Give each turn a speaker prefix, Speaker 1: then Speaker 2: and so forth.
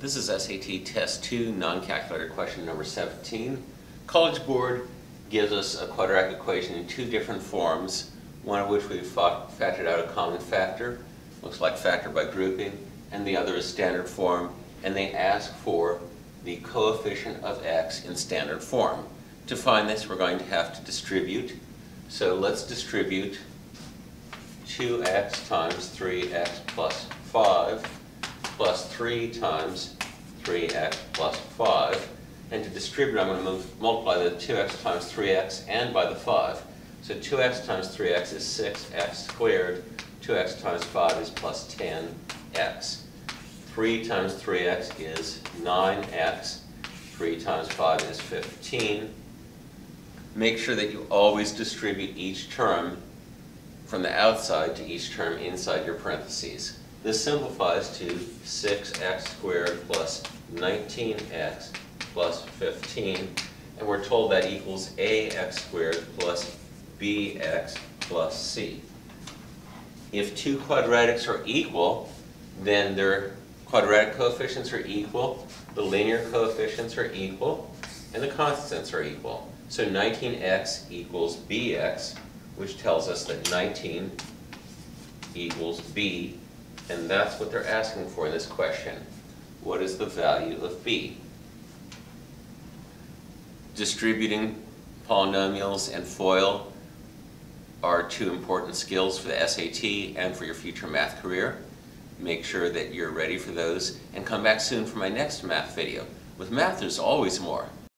Speaker 1: This is SAT Test 2, non-calculator question number 17. College Board gives us a quadratic equation in two different forms, one of which we've factored out a common factor, looks like factor by grouping, and the other is standard form, and they ask for the coefficient of x in standard form. To find this, we're going to have to distribute. So let's distribute 2x times 3x plus 5 plus 3 times 3x plus 5. And to distribute, I'm going to move, multiply the 2x times 3x and by the 5. So 2x times 3x is 6x squared. 2x times 5 is plus 10x. 3 times 3x is 9x. 3 times 5 is 15. Make sure that you always distribute each term from the outside to each term inside your parentheses. This simplifies to 6x squared plus 19x plus 15, and we're told that equals ax squared plus bx plus c. If two quadratics are equal, then their quadratic coefficients are equal, the linear coefficients are equal, and the constants are equal. So 19x equals bx, which tells us that 19 equals b, and that's what they're asking for in this question. What is the value of b? Distributing polynomials and FOIL are two important skills for the SAT and for your future math career. Make sure that you're ready for those and come back soon for my next math video. With math, there's always more.